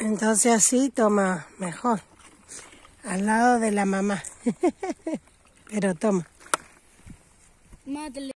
Entonces así toma mejor. Al lado de la mamá. Pero toma.